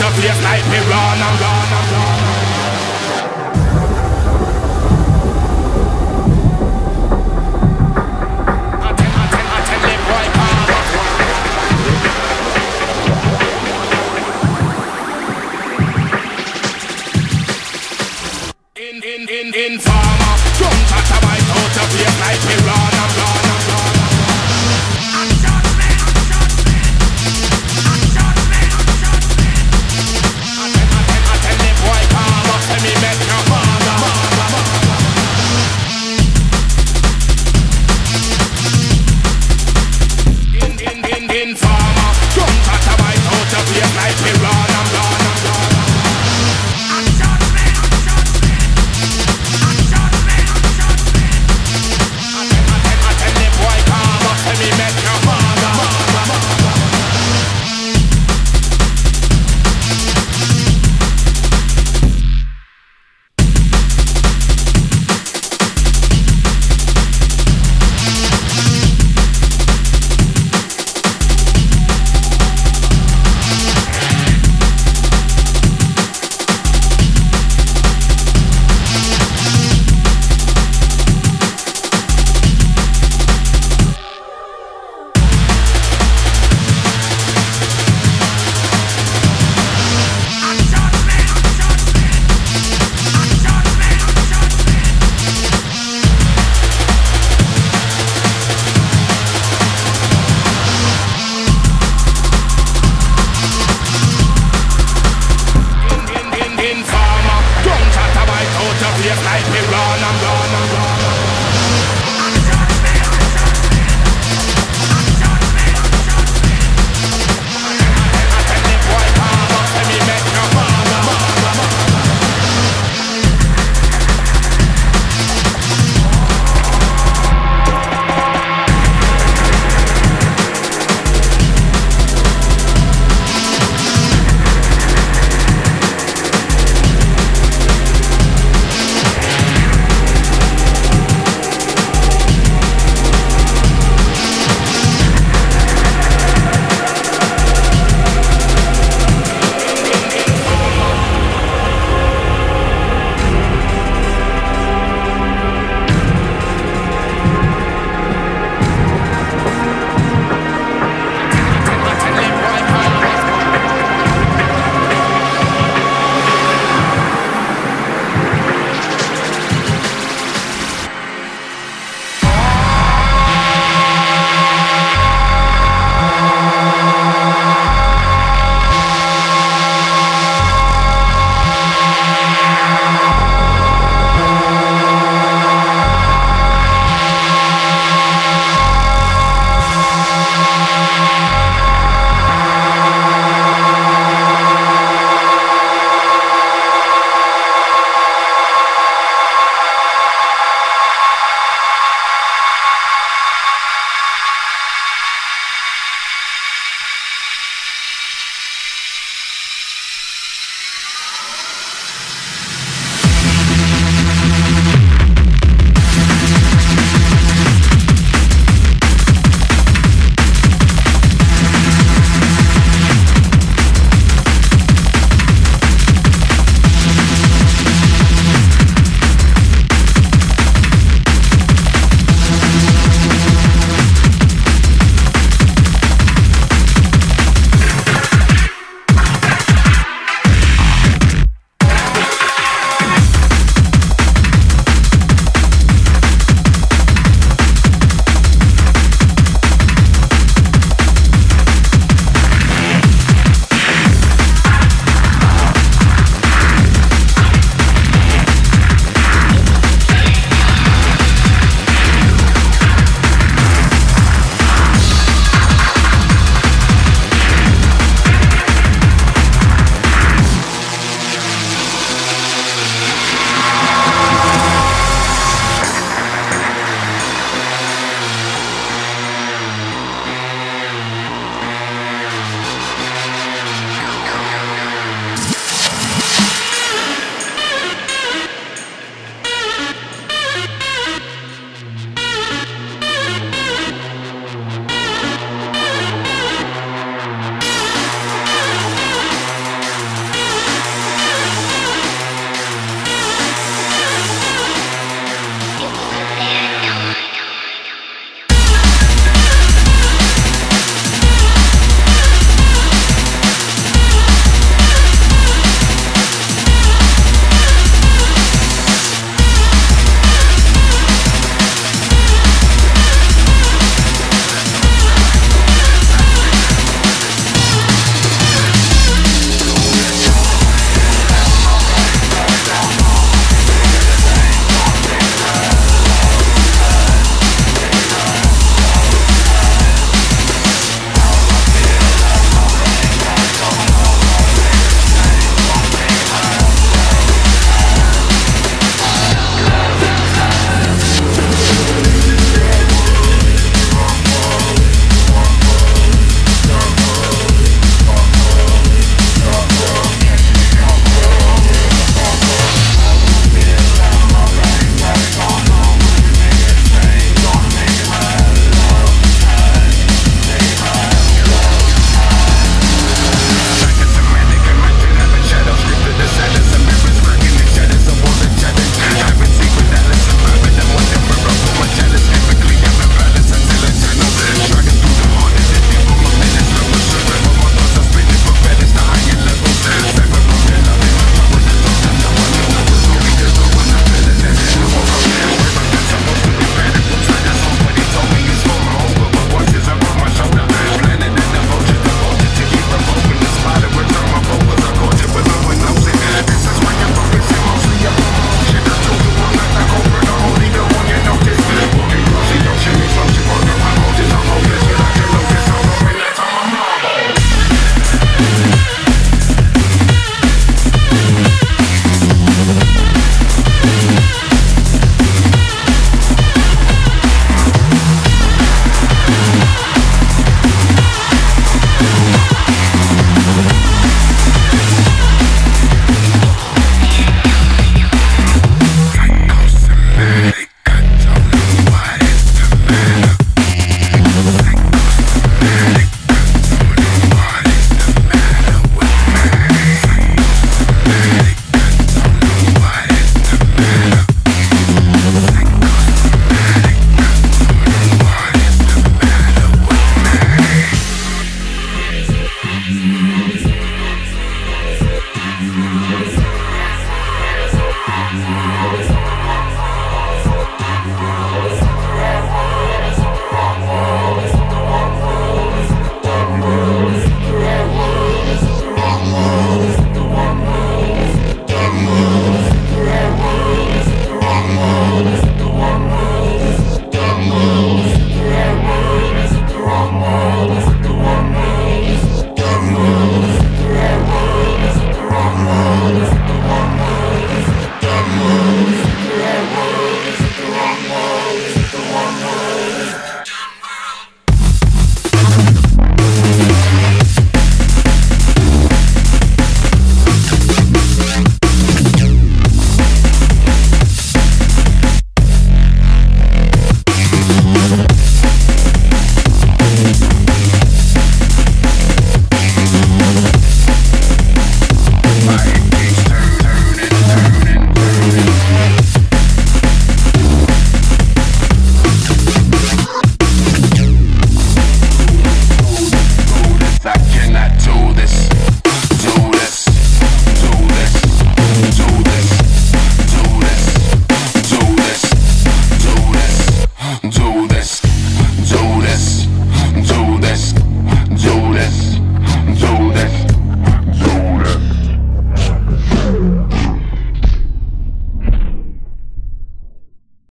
your face like me run and run and run